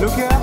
Look at